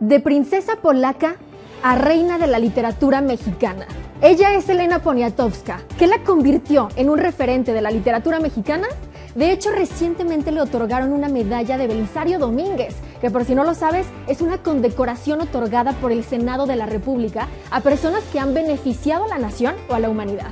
De princesa polaca a reina de la literatura mexicana. Ella es Elena Poniatowska, que la convirtió en un referente de la literatura mexicana. De hecho, recientemente le otorgaron una medalla de Belisario Domínguez, que por si no lo sabes, es una condecoración otorgada por el Senado de la República a personas que han beneficiado a la nación o a la humanidad.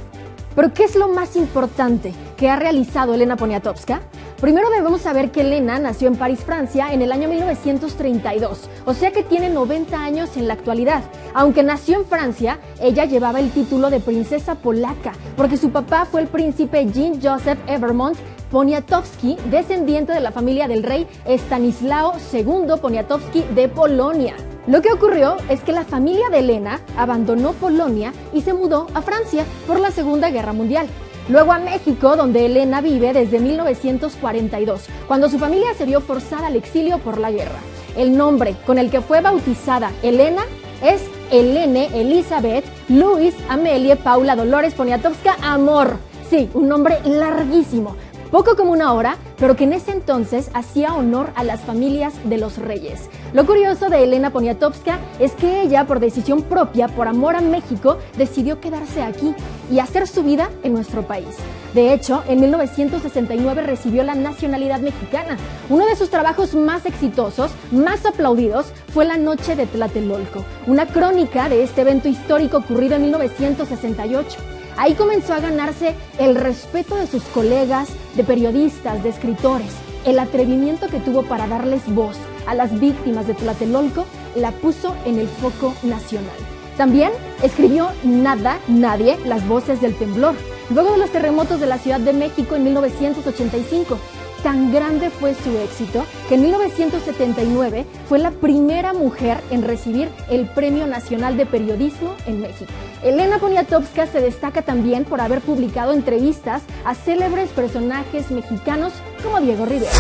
Pero ¿qué es lo más importante que ha realizado Elena Poniatowska? Primero debemos saber que Elena nació en París, Francia, en el año 1932, o sea que tiene 90 años en la actualidad. Aunque nació en Francia, ella llevaba el título de princesa polaca, porque su papá fue el príncipe Jean-Joseph Evermont Poniatowski, descendiente de la familia del rey Stanislao II Poniatowski de Polonia. Lo que ocurrió es que la familia de Elena abandonó Polonia y se mudó a Francia por la Segunda Guerra Mundial. Luego a México, donde Elena vive desde 1942, cuando su familia se vio forzada al exilio por la guerra. El nombre con el que fue bautizada Elena es Elene Elizabeth Luis Amelie Paula Dolores Poniatowska Amor. Sí, un nombre larguísimo, poco como una hora, pero que en ese entonces hacía honor a las familias de los reyes. Lo curioso de Elena Poniatowska es que ella, por decisión propia, por amor a México, decidió quedarse aquí y hacer su vida en nuestro país. De hecho, en 1969 recibió la nacionalidad mexicana. Uno de sus trabajos más exitosos, más aplaudidos, fue La Noche de Tlatelolco, una crónica de este evento histórico ocurrido en 1968. Ahí comenzó a ganarse el respeto de sus colegas, de periodistas, de escritores. El atrevimiento que tuvo para darles voz a las víctimas de Tlatelolco la puso en el foco nacional. También escribió Nada, Nadie, las voces del temblor, luego de los terremotos de la Ciudad de México en 1985 Tan grande fue su éxito que en 1979 fue la primera mujer en recibir el Premio Nacional de Periodismo en México. Elena Poniatowska se destaca también por haber publicado entrevistas a célebres personajes mexicanos como Diego Rivera.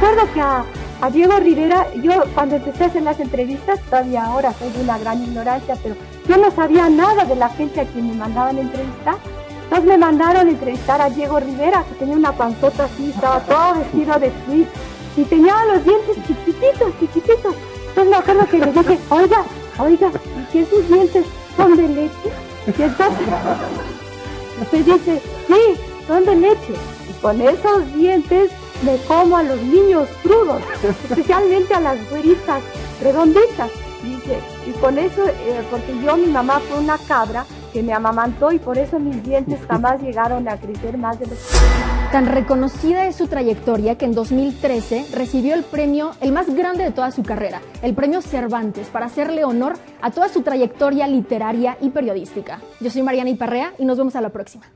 Recuerdo que a, Diego Rivera, yo cuando empecé a hacer las entrevistas, todavía ahora soy de una gran ignorancia, pero yo no sabía nada de la gente a quien me mandaban entrevistas entonces me mandaron a entrevistar a Diego Rivera, que tenía una panzota así, estaba todo vestido de tweet y tenía los dientes chiquititos, chiquititos. Entonces me acuerdo que le dije, oiga, oiga, ¿y que esos dientes son de leche? Y entonces dice, sí, son de leche. Y con esos dientes me como a los niños crudos, especialmente a las güeritas redonditas. Dice, y con eso, eh, porque yo, mi mamá fue una cabra, que me amamantó y por eso mis dientes jamás llegaron a crecer más de los Tan reconocida es su trayectoria que en 2013 recibió el premio, el más grande de toda su carrera, el premio Cervantes, para hacerle honor a toda su trayectoria literaria y periodística. Yo soy Mariana Iparrea y nos vemos a la próxima.